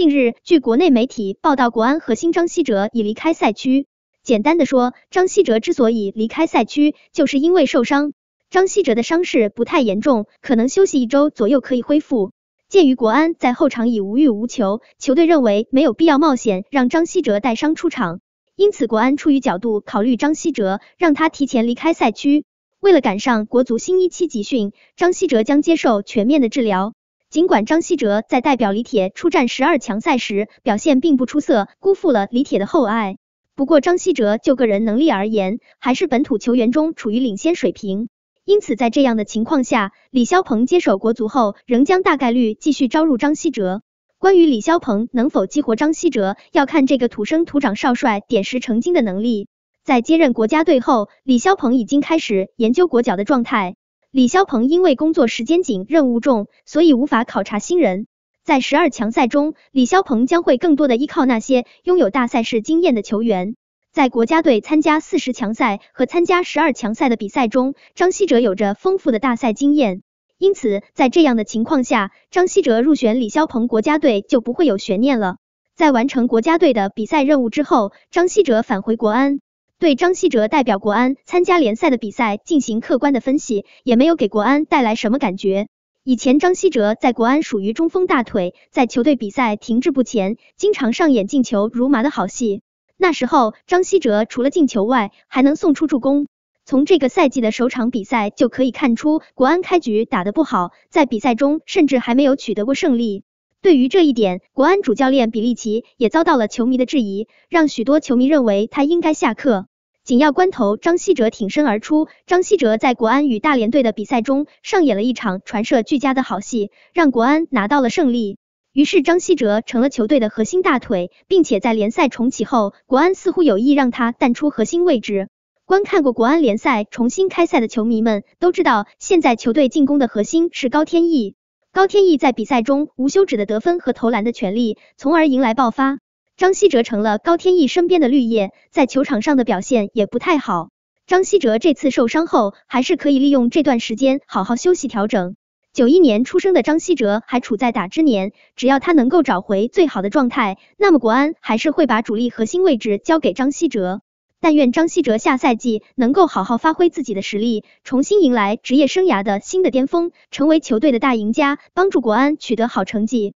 近日，据国内媒体报道，国安核心张稀哲已离开赛区。简单的说，张稀哲之所以离开赛区，就是因为受伤。张稀哲的伤势不太严重，可能休息一周左右可以恢复。鉴于国安在后场已无欲无求，球队认为没有必要冒险让张稀哲带伤出场，因此国安出于角度考虑张稀哲，让他提前离开赛区。为了赶上国足新一期集训，张稀哲将接受全面的治疗。尽管张稀哲在代表李铁出战十二强赛时表现并不出色，辜负了李铁的厚爱，不过张稀哲就个人能力而言，还是本土球员中处于领先水平。因此，在这样的情况下，李霄鹏接手国足后，仍将大概率继续招入张稀哲。关于李霄鹏能否激活张稀哲，要看这个土生土长少帅点石成金的能力。在接任国家队后，李霄鹏已经开始研究国脚的状态。李霄鹏因为工作时间紧、任务重，所以无法考察新人。在十二强赛中，李霄鹏将会更多的依靠那些拥有大赛事经验的球员。在国家队参加四十强赛和参加十二强赛的比赛中，张稀哲有着丰富的大赛经验，因此在这样的情况下，张稀哲入选李霄鹏国家队就不会有悬念了。在完成国家队的比赛任务之后，张稀哲返回国安，对张稀哲代表国安参加联赛的比赛进行客观的分析，也没有给国安带来什么感觉。以前张稀哲在国安属于中锋大腿，在球队比赛停滞不前，经常上演进球如麻的好戏。那时候，张稀哲除了进球外，还能送出助攻。从这个赛季的首场比赛就可以看出，国安开局打得不好，在比赛中甚至还没有取得过胜利。对于这一点，国安主教练比利奇也遭到了球迷的质疑，让许多球迷认为他应该下课。紧要关头，张稀哲挺身而出。张稀哲在国安与大连队的比赛中上演了一场传射俱佳的好戏，让国安拿到了胜利。于是张稀哲成了球队的核心大腿，并且在联赛重启后，国安似乎有意让他淡出核心位置。观看过国安联赛重新开赛的球迷们都知道，现在球队进攻的核心是高天意。高天意在比赛中无休止的得分和投篮的权利，从而迎来爆发。张稀哲成了高天意身边的绿叶，在球场上的表现也不太好。张稀哲这次受伤后，还是可以利用这段时间好好休息调整。九一年出生的张稀哲还处在打之年，只要他能够找回最好的状态，那么国安还是会把主力核心位置交给张稀哲。但愿张稀哲下赛季能够好好发挥自己的实力，重新迎来职业生涯的新的巅峰，成为球队的大赢家，帮助国安取得好成绩。